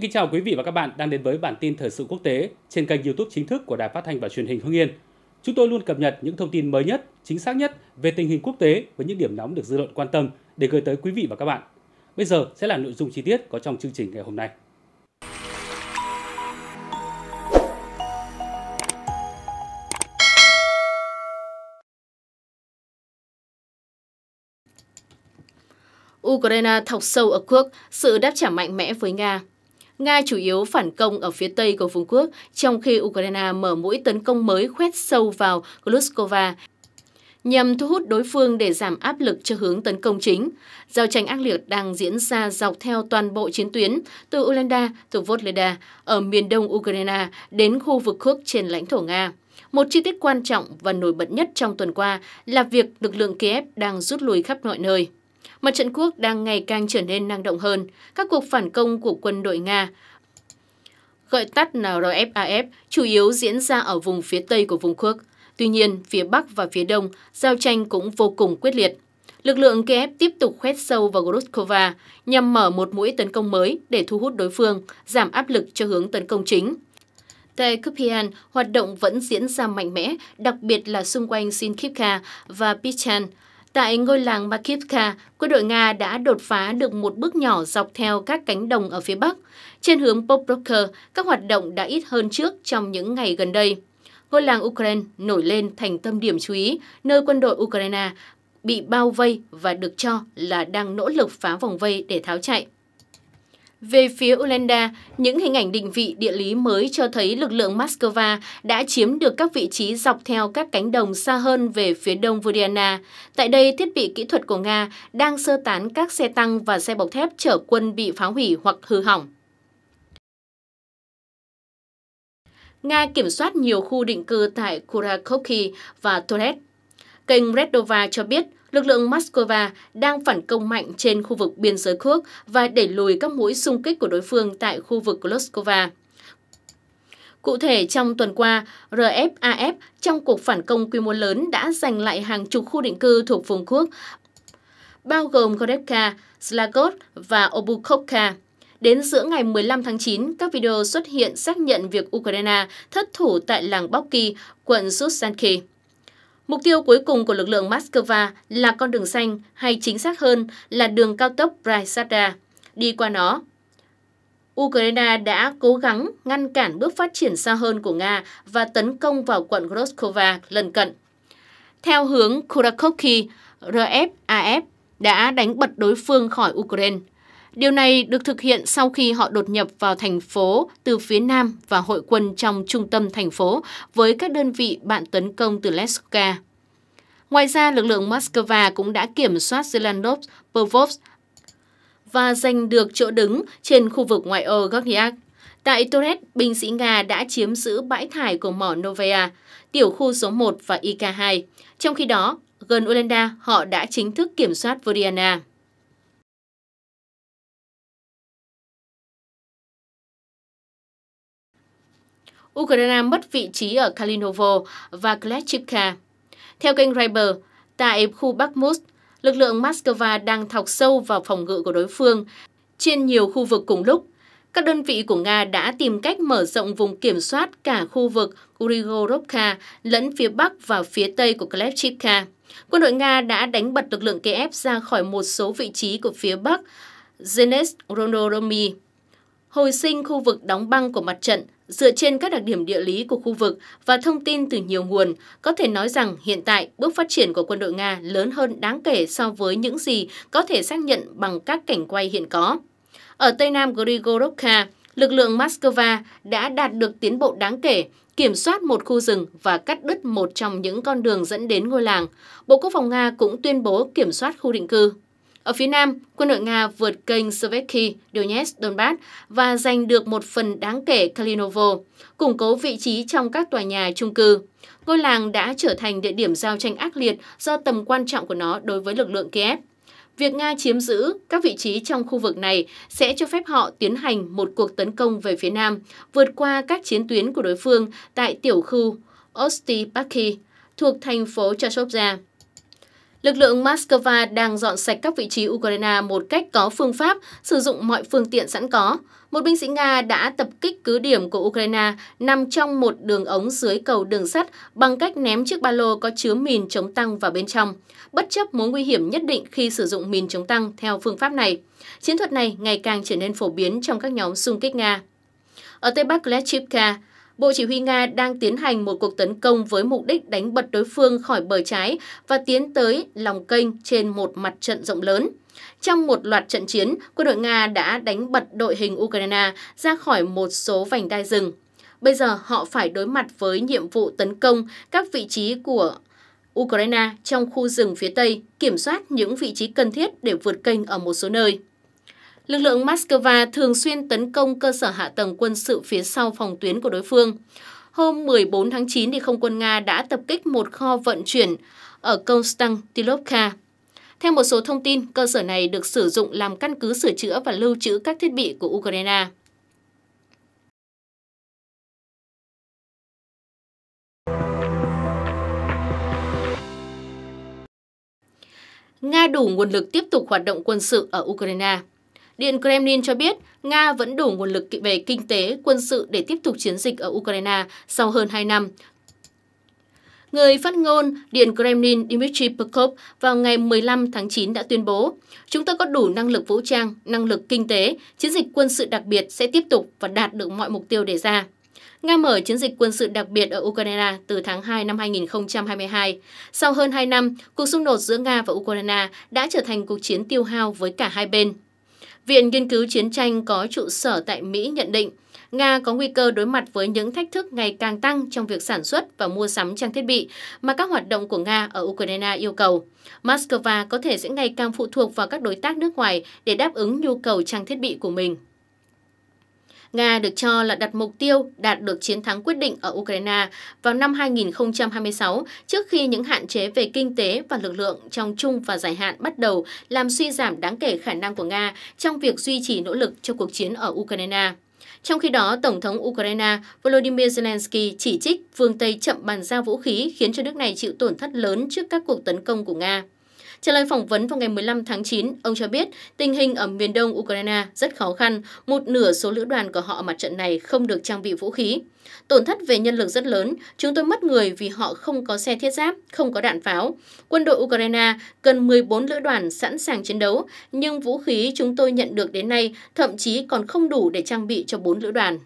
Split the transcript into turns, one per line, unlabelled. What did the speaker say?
Xin kính chào quý vị và các bạn đang đến với bản tin thời sự quốc tế trên kênh YouTube chính thức của Đài Phát thanh và Truyền hình Hưng Yên. Chúng tôi luôn cập nhật những thông tin mới nhất, chính xác nhất về tình hình quốc tế với những điểm nóng được dư luận quan tâm để gửi tới quý vị và các bạn. Bây giờ sẽ là nội dung chi tiết có trong chương trình ngày hôm nay.
Ukraine thọc sâu ở quốc, sự đáp trả mạnh mẽ với Nga. Nga chủ yếu phản công ở phía tây của vùng quốc, trong khi Ukraine mở mũi tấn công mới khoét sâu vào Gluskova nhằm thu hút đối phương để giảm áp lực cho hướng tấn công chính. Giao tranh ác liệt đang diễn ra dọc theo toàn bộ chiến tuyến từ Ulanda, từ Volodya ở miền đông Ukraine đến khu vực Khước trên lãnh thổ Nga. Một chi tiết quan trọng và nổi bật nhất trong tuần qua là việc lực lượng Kiev đang rút lui khắp mọi nơi. Mặt trận quốc đang ngày càng trở nên năng động hơn. Các cuộc phản công của quân đội Nga, gọi tắt là RFAF, chủ yếu diễn ra ở vùng phía tây của vùng quốc. Tuy nhiên, phía Bắc và phía Đông, giao tranh cũng vô cùng quyết liệt. Lực lượng Kiev tiếp tục khoét sâu vào Gruskova nhằm mở một mũi tấn công mới để thu hút đối phương, giảm áp lực cho hướng tấn công chính. Tại Kupian, hoạt động vẫn diễn ra mạnh mẽ, đặc biệt là xung quanh Sinkivka và Pichan. Tại ngôi làng Makivka, quân đội Nga đã đột phá được một bước nhỏ dọc theo các cánh đồng ở phía Bắc. Trên hướng Poprovka, các hoạt động đã ít hơn trước trong những ngày gần đây. Ngôi làng Ukraine nổi lên thành tâm điểm chú ý, nơi quân đội Ukraine bị bao vây và được cho là đang nỗ lực phá vòng vây để tháo chạy. Về phía Ulenda, những hình ảnh định vị địa lý mới cho thấy lực lượng Moscow đã chiếm được các vị trí dọc theo các cánh đồng xa hơn về phía đông Vodiana. Tại đây, thiết bị kỹ thuật của Nga đang sơ tán các xe tăng và xe bọc thép chở quân bị phá hủy hoặc hư hỏng. Nga kiểm soát nhiều khu định cư tại Kurakoki và Torres. Kênh Redova cho biết lực lượng Moscow đang phản công mạnh trên khu vực biên giới Kursk và đẩy lùi các mũi xung kích của đối phương tại khu vực Kloskova. Cụ thể, trong tuần qua, RFAF trong cuộc phản công quy mô lớn đã giành lại hàng chục khu định cư thuộc vùng Kursk, bao gồm Gorevka, Slagod và Obukovka. Đến giữa ngày 15 tháng 9, các video xuất hiện xác nhận việc Ukraine thất thủ tại làng Boki, quận Susanki. Mục tiêu cuối cùng của lực lượng Moscow là con đường xanh hay chính xác hơn là đường cao tốc Brysada. Đi qua nó, Ukraine đã cố gắng ngăn cản bước phát triển xa hơn của Nga và tấn công vào quận Groskova lần cận. Theo hướng Kurakoki, RFAF đã đánh bật đối phương khỏi Ukraine. Điều này được thực hiện sau khi họ đột nhập vào thành phố từ phía nam và hội quân trong trung tâm thành phố với các đơn vị bạn tấn công từ Leska. Ngoài ra, lực lượng Moscow cũng đã kiểm soát Zelandov, Povovsk và giành được chỗ đứng trên khu vực ngoại ô Gorniak. Tại Torres, binh sĩ Nga đã chiếm giữ bãi thải của mỏ Novaya, tiểu khu số 1 và IK2. Trong khi đó, gần Ulanda, họ đã chính thức kiểm soát Vodiana. Ukraine mất vị trí ở Kalinovo và Klechivka. Theo kênh Reiber, tại khu Bakhmut, lực lượng Moscow đang thọc sâu vào phòng ngự của đối phương trên nhiều khu vực cùng lúc. Các đơn vị của Nga đã tìm cách mở rộng vùng kiểm soát cả khu vực Grigorovka lẫn phía bắc và phía tây của Klechivka. Quân đội Nga đã đánh bật lực lượng Kiev ra khỏi một số vị trí của phía bắc Zenets Ronoromi. Hồi sinh khu vực đóng băng của mặt trận Dựa trên các đặc điểm địa lý của khu vực và thông tin từ nhiều nguồn, có thể nói rằng hiện tại bước phát triển của quân đội Nga lớn hơn đáng kể so với những gì có thể xác nhận bằng các cảnh quay hiện có. Ở Tây Nam Grigorovka, lực lượng Moscow đã đạt được tiến bộ đáng kể, kiểm soát một khu rừng và cắt đứt một trong những con đường dẫn đến ngôi làng. Bộ Quốc phòng Nga cũng tuyên bố kiểm soát khu định cư. Ở phía Nam, quân đội Nga vượt kênh Svetsky, Donetsk, Donbass và giành được một phần đáng kể Kalinovo, củng cố vị trí trong các tòa nhà chung cư. Ngôi làng đã trở thành địa điểm giao tranh ác liệt do tầm quan trọng của nó đối với lực lượng Kiev. Việc Nga chiếm giữ các vị trí trong khu vực này sẽ cho phép họ tiến hành một cuộc tấn công về phía Nam, vượt qua các chiến tuyến của đối phương tại tiểu khu Ostipaki thuộc thành phố Chasovia. Lực lượng Moscow đang dọn sạch các vị trí Ukraine một cách có phương pháp, sử dụng mọi phương tiện sẵn có. Một binh sĩ Nga đã tập kích cứ điểm của Ukraine nằm trong một đường ống dưới cầu đường sắt bằng cách ném chiếc ba lô có chứa mìn chống tăng vào bên trong, bất chấp mối nguy hiểm nhất định khi sử dụng mìn chống tăng theo phương pháp này. Chiến thuật này ngày càng trở nên phổ biến trong các nhóm xung kích Nga. Ở Tây Bắc Lechivka, Bộ Chỉ huy Nga đang tiến hành một cuộc tấn công với mục đích đánh bật đối phương khỏi bờ trái và tiến tới lòng kênh trên một mặt trận rộng lớn. Trong một loạt trận chiến, quân đội Nga đã đánh bật đội hình Ukraine ra khỏi một số vành đai rừng. Bây giờ họ phải đối mặt với nhiệm vụ tấn công các vị trí của Ukraine trong khu rừng phía Tây, kiểm soát những vị trí cần thiết để vượt kênh ở một số nơi. Lực lượng Moscow thường xuyên tấn công cơ sở hạ tầng quân sự phía sau phòng tuyến của đối phương. Hôm 14 tháng 9, thì không quân Nga đã tập kích một kho vận chuyển ở Konstantinovka. Theo một số thông tin, cơ sở này được sử dụng làm căn cứ sửa chữa và lưu trữ các thiết bị của Ukraine. Nga đủ nguồn lực tiếp tục hoạt động quân sự ở Ukraine. Điện Kremlin cho biết Nga vẫn đủ nguồn lực về kinh tế, quân sự để tiếp tục chiến dịch ở Ukraine sau hơn 2 năm. Người phát ngôn Điện Kremlin Dmitry Peskov vào ngày 15 tháng 9 đã tuyên bố Chúng ta có đủ năng lực vũ trang, năng lực kinh tế, chiến dịch quân sự đặc biệt sẽ tiếp tục và đạt được mọi mục tiêu đề ra. Nga mở chiến dịch quân sự đặc biệt ở Ukraine từ tháng 2 năm 2022. Sau hơn 2 năm, cuộc xung đột giữa Nga và Ukraine đã trở thành cuộc chiến tiêu hao với cả hai bên. Viện Nghiên cứu Chiến tranh có trụ sở tại Mỹ nhận định, Nga có nguy cơ đối mặt với những thách thức ngày càng tăng trong việc sản xuất và mua sắm trang thiết bị mà các hoạt động của Nga ở Ukraine yêu cầu. Moscow có thể sẽ ngày càng phụ thuộc vào các đối tác nước ngoài để đáp ứng nhu cầu trang thiết bị của mình. Nga được cho là đặt mục tiêu đạt được chiến thắng quyết định ở Ukraine vào năm 2026 trước khi những hạn chế về kinh tế và lực lượng trong chung và dài hạn bắt đầu làm suy giảm đáng kể khả năng của Nga trong việc duy trì nỗ lực cho cuộc chiến ở Ukraine. Trong khi đó, Tổng thống Ukraine Volodymyr Zelensky chỉ trích phương Tây chậm bàn giao vũ khí khiến cho nước này chịu tổn thất lớn trước các cuộc tấn công của Nga. Trả lời phỏng vấn vào ngày 15 tháng 9, ông cho biết tình hình ở miền đông Ukraine rất khó khăn, một nửa số lữ đoàn của họ ở mặt trận này không được trang bị vũ khí. Tổn thất về nhân lực rất lớn, chúng tôi mất người vì họ không có xe thiết giáp, không có đạn pháo. Quân đội Ukraine cần 14 lữ đoàn sẵn sàng chiến đấu, nhưng vũ khí chúng tôi nhận được đến nay thậm chí còn không đủ để trang bị cho 4 lữ đoàn.